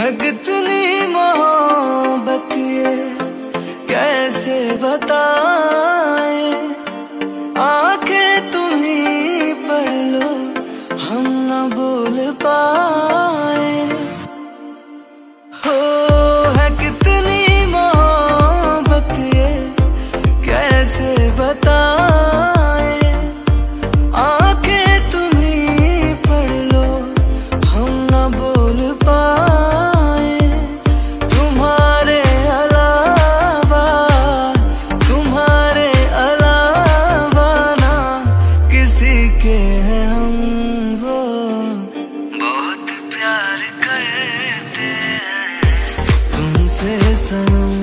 है कितनी मोहब्बत कैसे बताए किसी के हैं हम वो। बहुत प्यार करते हैं। तुमसे सनम